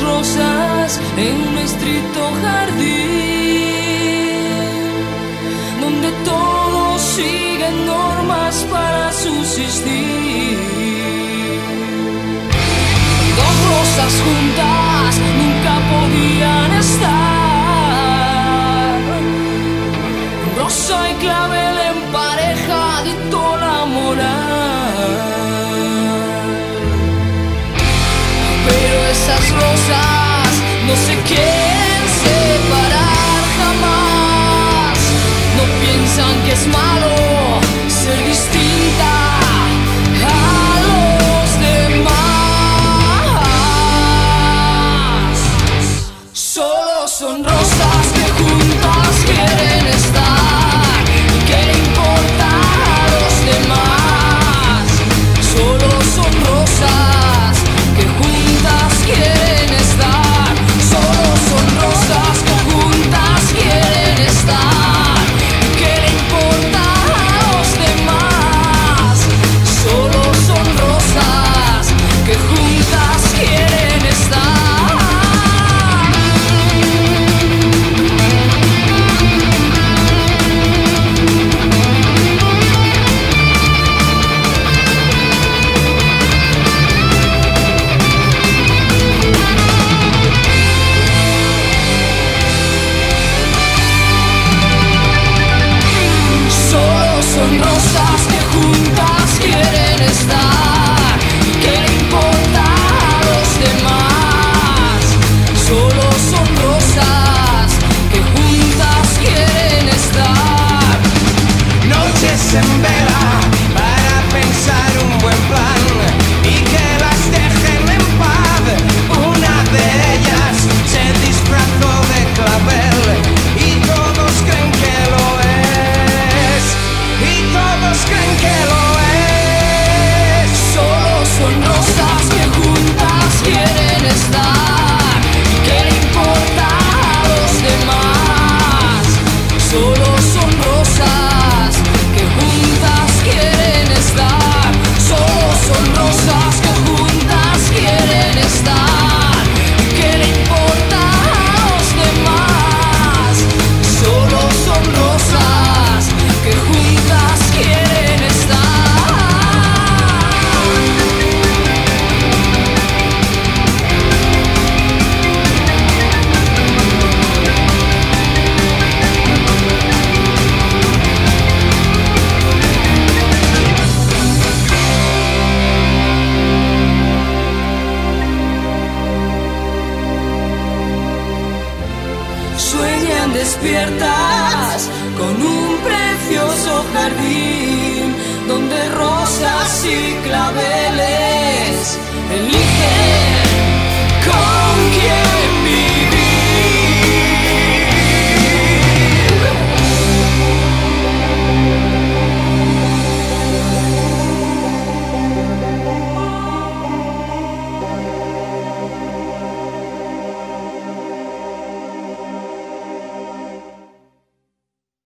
rosas en un estricto jardín donde todos siguen normas para subsistir. Dos rosas juntas. no se quieren separar jamás. No piensan que es malo ser distinta a los demás. Solo son rosas. rosas que juntas quieren estar. despiertas con un precioso jardín donde rosas y claveles